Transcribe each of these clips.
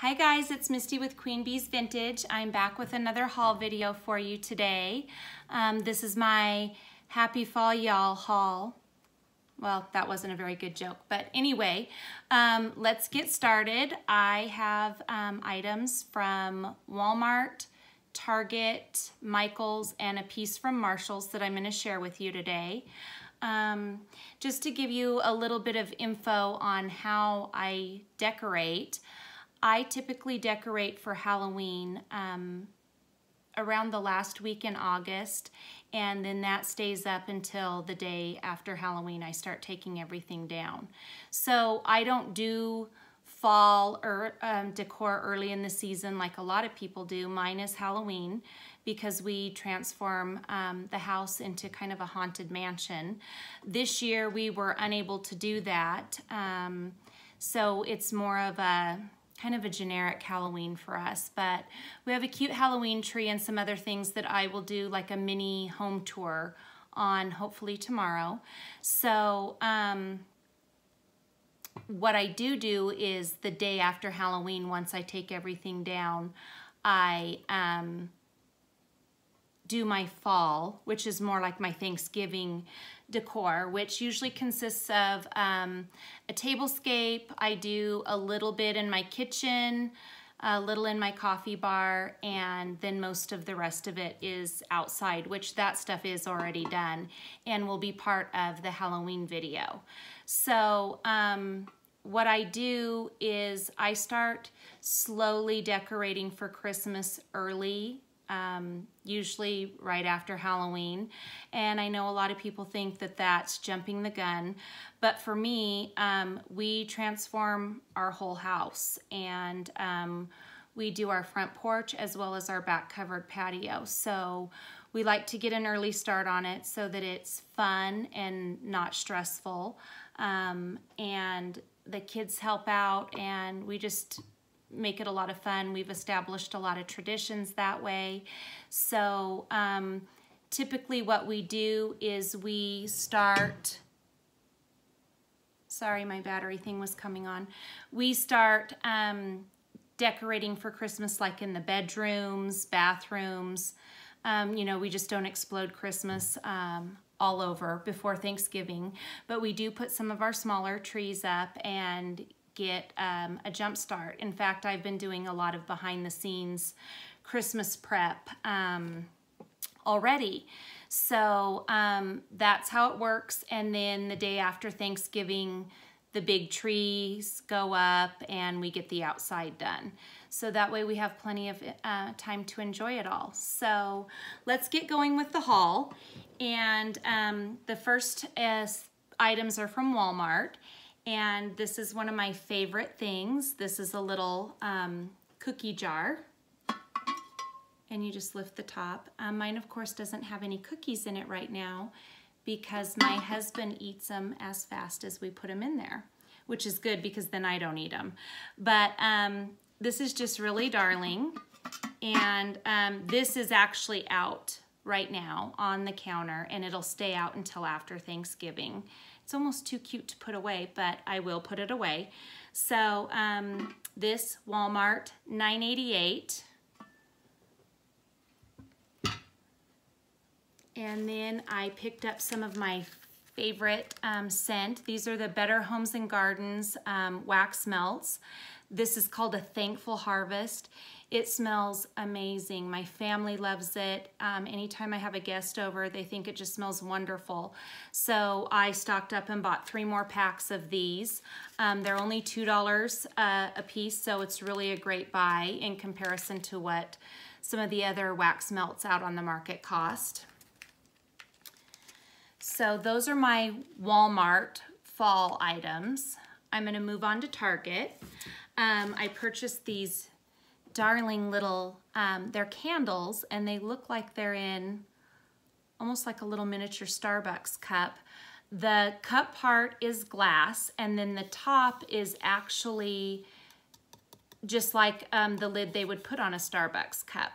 Hi guys, it's Misty with Queen Beez Vintage. I'm back with another haul video for you today. Um, this is my Happy Fall Y'all haul. Well, that wasn't a very good joke, but anyway, um, let's get started. I have um, items from Walmart, Target, Michaels, and a piece from Marshall's that I'm gonna share with you today. Um, just to give you a little bit of info on how I decorate, I typically decorate for Halloween um, around the last week in August and then that stays up until the day after Halloween I start taking everything down. So I don't do fall or um, decor early in the season like a lot of people do. Mine is Halloween because we transform um, the house into kind of a haunted mansion. This year we were unable to do that. Um, so it's more of a kind of a generic Halloween for us, but we have a cute Halloween tree and some other things that I will do like a mini home tour on hopefully tomorrow. So um, what I do do is the day after Halloween, once I take everything down, I um, do my fall, which is more like my Thanksgiving decor, which usually consists of um, a tablescape. I do a little bit in my kitchen, a little in my coffee bar, and then most of the rest of it is outside, which that stuff is already done and will be part of the Halloween video. So um, what I do is I start slowly decorating for Christmas early um, usually right after Halloween. And I know a lot of people think that that's jumping the gun, but for me, um, we transform our whole house and um, we do our front porch as well as our back covered patio. So we like to get an early start on it so that it's fun and not stressful. Um, and the kids help out and we just make it a lot of fun. We've established a lot of traditions that way. So um, typically what we do is we start, sorry, my battery thing was coming on. We start um, decorating for Christmas like in the bedrooms, bathrooms. Um, you know, we just don't explode Christmas um, all over before Thanksgiving, but we do put some of our smaller trees up and get um, a jump start. In fact, I've been doing a lot of behind the scenes Christmas prep um, already. So um, that's how it works. And then the day after Thanksgiving, the big trees go up and we get the outside done. So that way we have plenty of uh, time to enjoy it all. So let's get going with the haul. And um, the first uh, items are from Walmart. And this is one of my favorite things. This is a little um, cookie jar. And you just lift the top. Um, mine, of course, doesn't have any cookies in it right now because my husband eats them as fast as we put them in there, which is good because then I don't eat them. But um, this is just really darling. And um, this is actually out right now on the counter and it'll stay out until after Thanksgiving. It's almost too cute to put away, but I will put it away. So um, this Walmart 988. And then I picked up some of my favorite um, scent. These are the Better Homes and Gardens um, wax melts. This is called a Thankful Harvest. It smells amazing. My family loves it. Um, anytime I have a guest over, they think it just smells wonderful. So I stocked up and bought three more packs of these. Um, they're only $2 uh, a piece, so it's really a great buy in comparison to what some of the other wax melts out on the market cost. So those are my Walmart fall items. I'm gonna move on to Target. Um, I purchased these darling little, um, they're candles and they look like they're in almost like a little miniature Starbucks cup. The cup part is glass and then the top is actually just like um, the lid they would put on a Starbucks cup.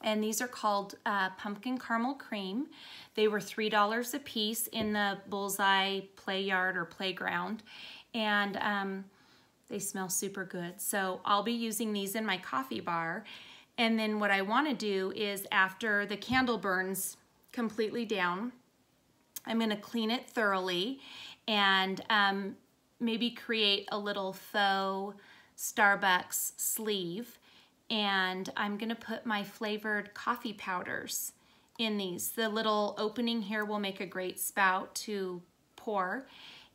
And these are called uh, Pumpkin Caramel Cream. They were $3 a piece in the Bullseye Play Yard or Playground. And um, They smell super good. So I'll be using these in my coffee bar. And then what I wanna do is after the candle burns completely down, I'm gonna clean it thoroughly and um, maybe create a little faux Starbucks sleeve. And I'm gonna put my flavored coffee powders in these. The little opening here will make a great spout to pour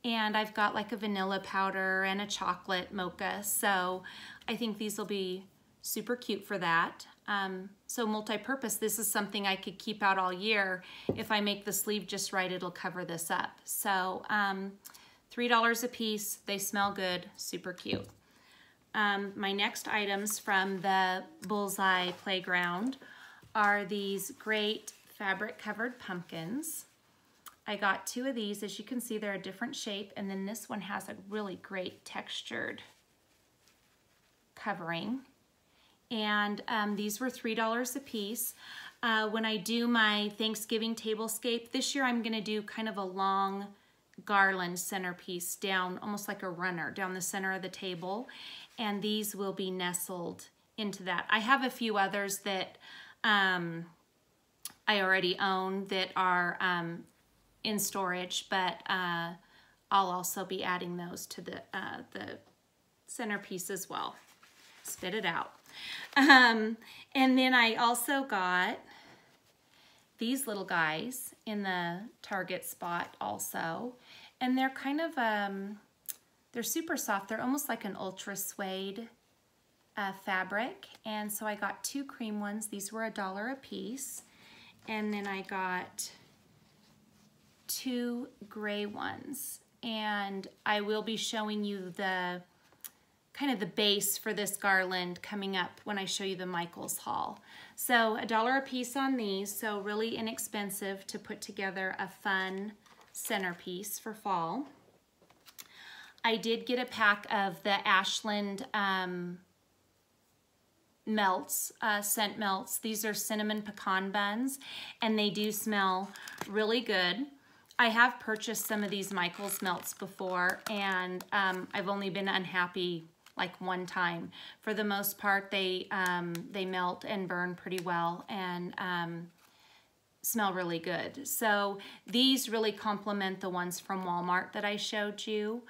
and I've got like a vanilla powder and a chocolate mocha. So I think these will be super cute for that. Um, so multi-purpose, this is something I could keep out all year. If I make the sleeve just right, it'll cover this up. So um, $3 a piece, they smell good, super cute. Um, my next items from the Bullseye Playground are these great fabric covered pumpkins. I got two of these. As you can see, they're a different shape. And then this one has a really great textured covering. And um, these were $3 a piece. Uh, when I do my Thanksgiving tablescape, this year I'm gonna do kind of a long garland centerpiece down, almost like a runner, down the center of the table. And these will be nestled into that. I have a few others that um, I already own that are um, in storage, but uh, I'll also be adding those to the, uh, the centerpiece as well. Spit it out. Um, and then I also got these little guys in the Target spot also. And they're kind of, um, they're super soft. They're almost like an ultra suede uh, fabric. And so I got two cream ones. These were a dollar a piece. And then I got two gray ones and I will be showing you the kind of the base for this garland coming up when I show you the Michaels haul. So a dollar a piece on these, so really inexpensive to put together a fun centerpiece for fall. I did get a pack of the Ashland um, melts, uh, scent melts. These are cinnamon pecan buns and they do smell really good. I have purchased some of these Michaels melts before and um, I've only been unhappy like one time. For the most part, they, um, they melt and burn pretty well and um, smell really good. So these really complement the ones from Walmart that I showed you.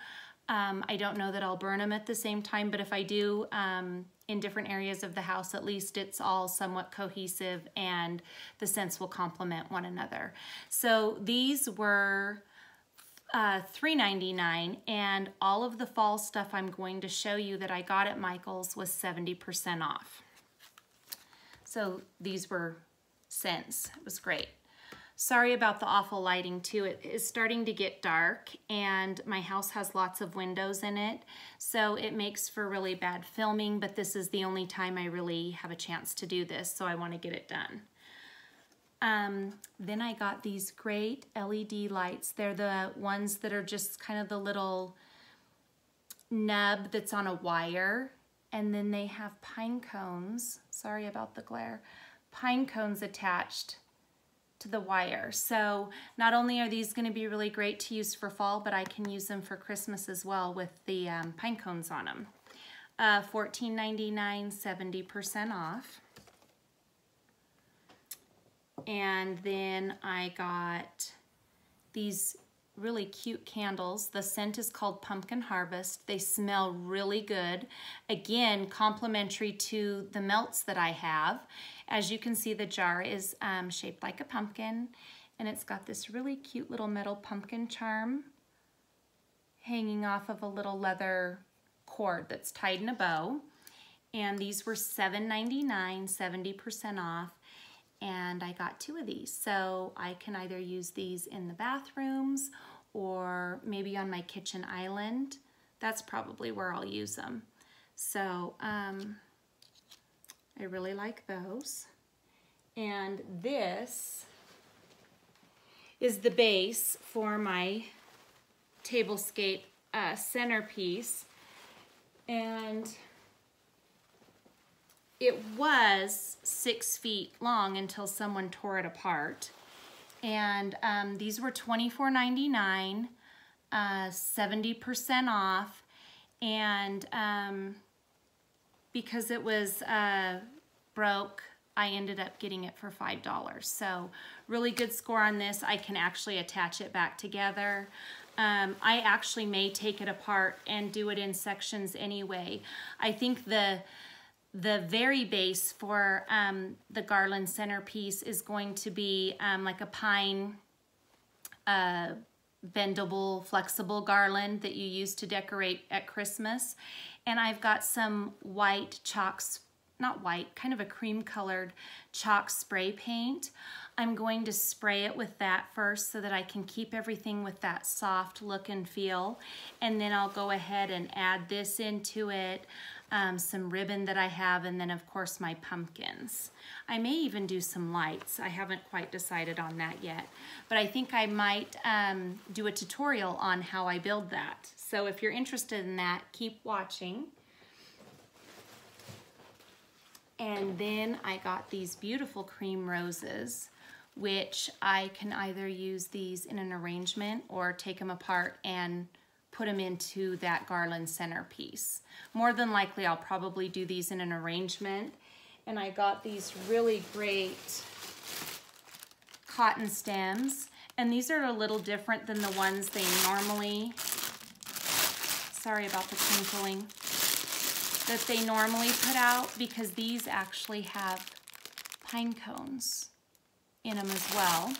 Um, I don't know that I'll burn them at the same time, but if I do um, in different areas of the house, at least it's all somewhat cohesive and the scents will complement one another. So these were uh, $3.99 and all of the fall stuff I'm going to show you that I got at Michael's was 70% off. So these were cents. It was great. Sorry about the awful lighting too. It is starting to get dark and my house has lots of windows in it. So it makes for really bad filming, but this is the only time I really have a chance to do this. So I wanna get it done. Um, then I got these great LED lights. They're the ones that are just kind of the little nub that's on a wire. And then they have pine cones, sorry about the glare, pine cones attached to the wire. So not only are these going to be really great to use for fall, but I can use them for Christmas as well with the um, pine cones on them. Uh, $14.99, 70% off. And then I got these really cute candles. The scent is called Pumpkin Harvest. They smell really good. Again, complimentary to the melts that I have. As you can see, the jar is um, shaped like a pumpkin and it's got this really cute little metal pumpkin charm hanging off of a little leather cord that's tied in a bow. And these were $7.99, 70% off. And I got two of these. So I can either use these in the bathrooms or maybe on my kitchen island. That's probably where I'll use them. So, um, I really like those. And this is the base for my tablescape uh, centerpiece. And it was six feet long until someone tore it apart. And um, these were $24.99, 70% uh, off And um, because it was uh, broke, I ended up getting it for $5. So really good score on this. I can actually attach it back together. Um, I actually may take it apart and do it in sections anyway. I think the the very base for um, the garland centerpiece is going to be um, like a pine uh, bendable, flexible garland that you use to decorate at Christmas. And I've got some white chalks, not white, kind of a cream colored chalk spray paint. I'm going to spray it with that first so that I can keep everything with that soft look and feel. And then I'll go ahead and add this into it um, some ribbon that I have, and then of course my pumpkins. I may even do some lights. I haven't quite decided on that yet, but I think I might um, do a tutorial on how I build that. So if you're interested in that, keep watching. And then I got these beautiful cream roses, which I can either use these in an arrangement or take them apart and put them into that garland centerpiece. More than likely, I'll probably do these in an arrangement. And I got these really great cotton stems. And these are a little different than the ones they normally, sorry about the twinkling, that they normally put out because these actually have pine cones in them as well.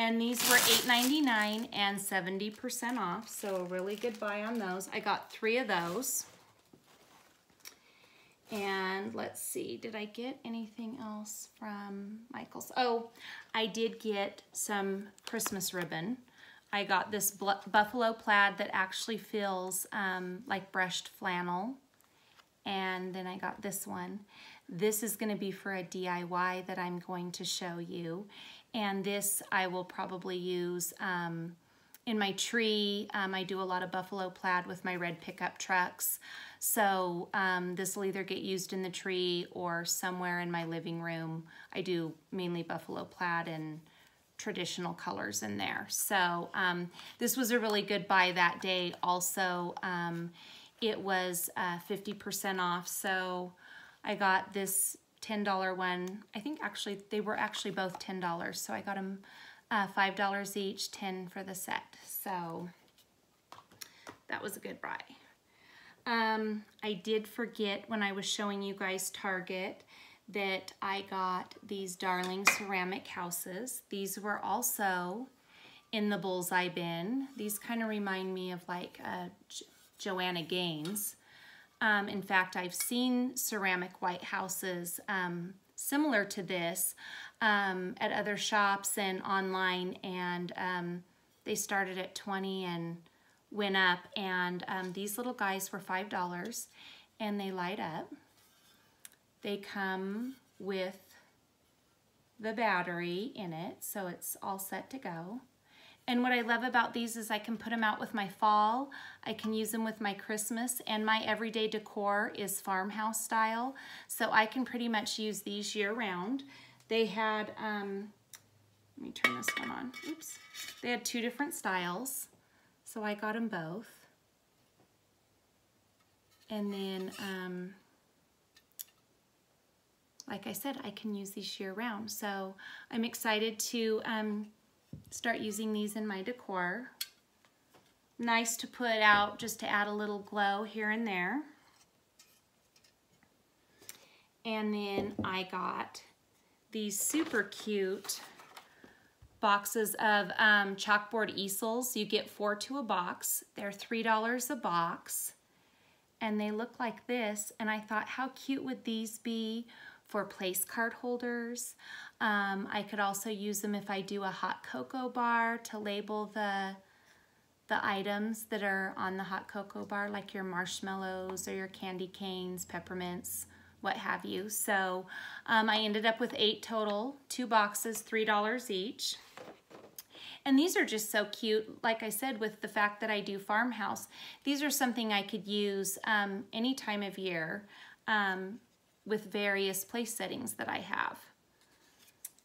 And these were $8.99 and 70% off, so a really good buy on those. I got three of those. And let's see, did I get anything else from Michaels? Oh, I did get some Christmas ribbon. I got this buffalo plaid that actually feels um, like brushed flannel. And then I got this one. This is gonna be for a DIY that I'm going to show you. And this I will probably use um, in my tree. Um, I do a lot of buffalo plaid with my red pickup trucks. So um, this will either get used in the tree or somewhere in my living room. I do mainly buffalo plaid and traditional colors in there. So um, this was a really good buy that day. Also, um, it was 50% uh, off. So I got this $10 one. I think actually they were actually both $10. So I got them uh, $5 each, 10 for the set. So that was a good buy. Um, I did forget when I was showing you guys Target that I got these darling ceramic houses. These were also in the bullseye bin. These kind of remind me of like uh, Joanna Gaines. Um, in fact, I've seen ceramic white houses um, similar to this um, at other shops and online, and um, they started at 20 and went up. And um, these little guys were $5, and they light up. They come with the battery in it, so it's all set to go. And what I love about these is I can put them out with my fall, I can use them with my Christmas, and my everyday decor is farmhouse style. So I can pretty much use these year round. They had, um, let me turn this one on, oops. They had two different styles, so I got them both. And then, um, like I said, I can use these year round. So I'm excited to um, start using these in my decor. Nice to put out just to add a little glow here and there. And then I got these super cute boxes of um, chalkboard easels. You get four to a box. They're $3 a box. And they look like this. And I thought, how cute would these be for place card holders? Um, I could also use them if I do a hot cocoa bar to label the, the items that are on the hot cocoa bar, like your marshmallows or your candy canes, peppermints, what have you. So um, I ended up with eight total, two boxes, $3 each. And these are just so cute, like I said, with the fact that I do farmhouse. These are something I could use um, any time of year um, with various place settings that I have.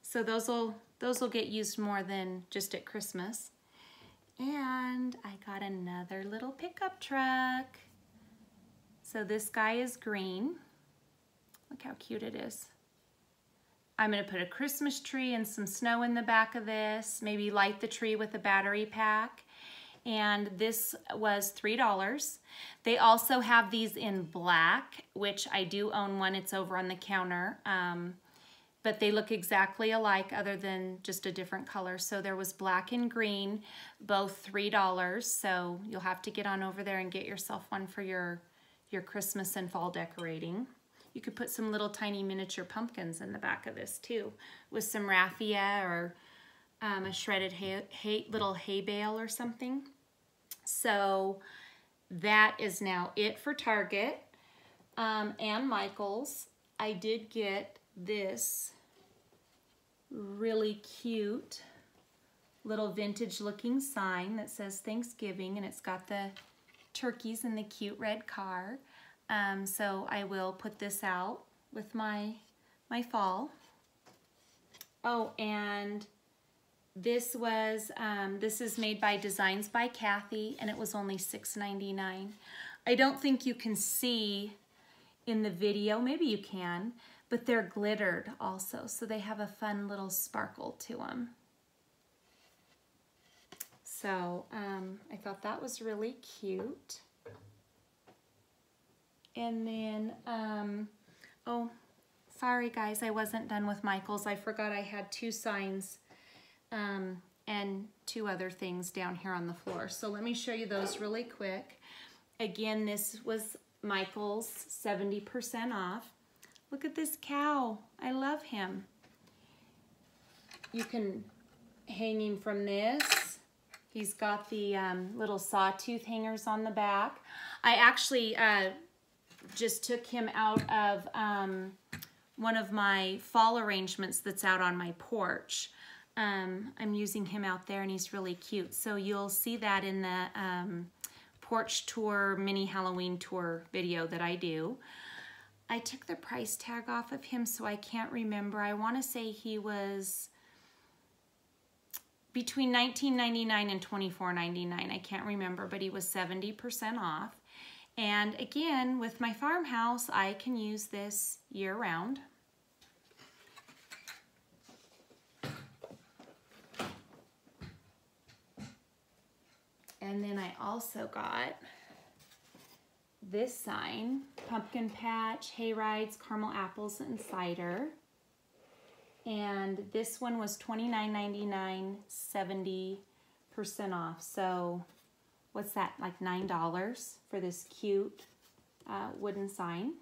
So those will those will get used more than just at Christmas. And I got another little pickup truck. So this guy is green. Look how cute it is. I'm gonna put a Christmas tree and some snow in the back of this, maybe light the tree with a battery pack. And this was $3. They also have these in black, which I do own one. It's over on the counter. Um, but they look exactly alike other than just a different color. So there was black and green, both $3. So you'll have to get on over there and get yourself one for your, your Christmas and fall decorating. You could put some little tiny miniature pumpkins in the back of this too with some raffia or um, a shredded hay, hay, little hay bale or something. So that is now it for Target um, and Michael's. I did get this really cute little vintage looking sign that says Thanksgiving and it's got the turkeys in the cute red car. Um, so I will put this out with my, my fall. Oh, and this was, um, this is made by Designs by Kathy and it was only $6.99. I don't think you can see in the video, maybe you can, but they're glittered also, so they have a fun little sparkle to them. So um, I thought that was really cute. And then, um, oh, sorry guys, I wasn't done with Michael's. I forgot I had two signs um, and two other things down here on the floor. So let me show you those really quick. Again, this was Michael's 70% off. Look at this cow. I love him. You can hang him from this. He's got the um, little sawtooth hangers on the back. I actually uh, just took him out of um, one of my fall arrangements that's out on my porch. Um, I'm using him out there and he's really cute. So you'll see that in the um, porch tour, mini Halloween tour video that I do. I took the price tag off of him so I can't remember. I want to say he was between $19.99 and $24.99. I can't remember, but he was 70% off. And again, with my farmhouse, I can use this year round. And then Also got this sign, Pumpkin Patch, Hay Rides, Caramel Apples, and Cider. And this one was $29.99, 70% off. So what's that, like $9 for this cute uh, wooden sign.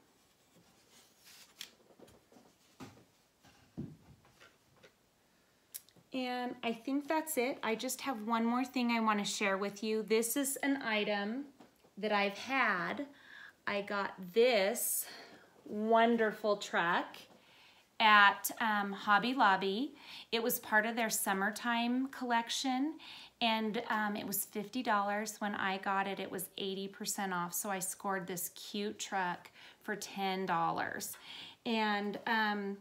And I think that's it. I just have one more thing I want to share with you. This is an item that I've had. I got this wonderful truck at um, Hobby Lobby. It was part of their summertime collection and um, it was $50. When I got it, it was 80% off. So I scored this cute truck for $10. And um,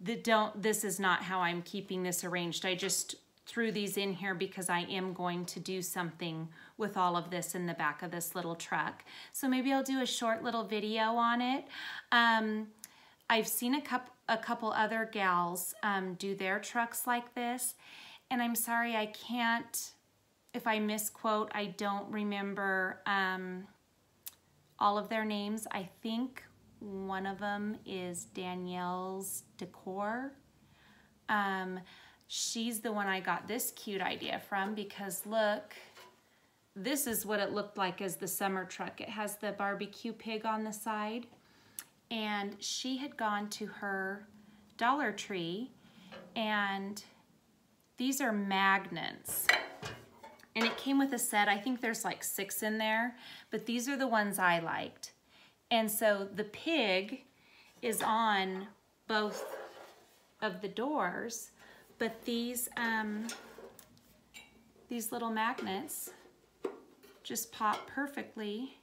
the don't, this is not how I'm keeping this arranged. I just threw these in here because I am going to do something with all of this in the back of this little truck. So maybe I'll do a short little video on it. Um, I've seen a couple, a couple other gals um, do their trucks like this and I'm sorry I can't, if I misquote, I don't remember um, all of their names. I think one of them is Danielle's Decor. Um, she's the one I got this cute idea from because look, this is what it looked like as the summer truck. It has the barbecue pig on the side. And she had gone to her Dollar Tree and these are magnets. And it came with a set, I think there's like six in there, but these are the ones I liked. And so the pig is on both of the doors, but these, um, these little magnets just pop perfectly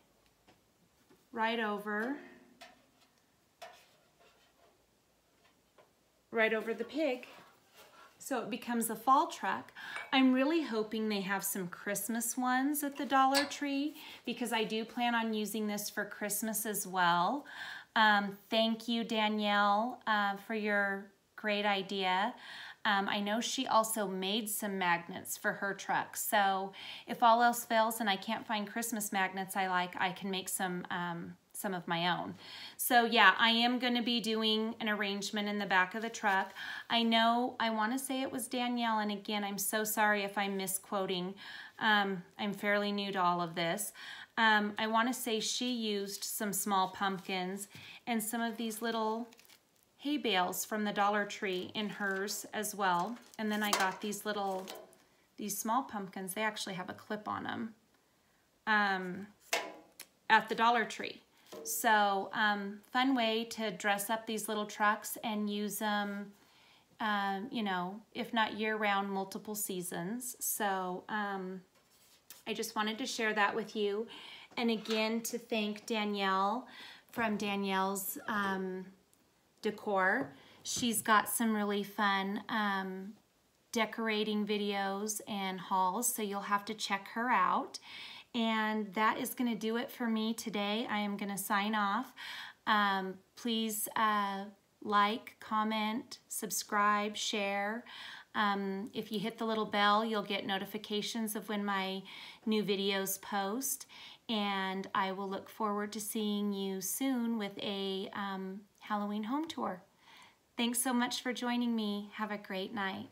right over right over the pig so it becomes a fall truck. I'm really hoping they have some Christmas ones at the Dollar Tree because I do plan on using this for Christmas as well. Um, thank you, Danielle, uh, for your great idea. Um, I know she also made some magnets for her truck. So if all else fails and I can't find Christmas magnets I like, I can make some um, some of my own. So yeah, I am going to be doing an arrangement in the back of the truck. I know, I want to say it was Danielle, and again, I'm so sorry if I'm misquoting. Um, I'm fairly new to all of this. Um, I want to say she used some small pumpkins and some of these little hay bales from the Dollar Tree in hers as well. And then I got these little, these small pumpkins. They actually have a clip on them um, at the Dollar Tree. So um, fun way to dress up these little trucks and use them, um, you know, if not year-round, multiple seasons. So um, I just wanted to share that with you. And again, to thank Danielle from Danielle's um, Decor. She's got some really fun um, decorating videos and hauls, so you'll have to check her out. And that is going to do it for me today. I am going to sign off. Um, please uh, like, comment, subscribe, share. Um, if you hit the little bell, you'll get notifications of when my new videos post. And I will look forward to seeing you soon with a um, Halloween home tour. Thanks so much for joining me. Have a great night.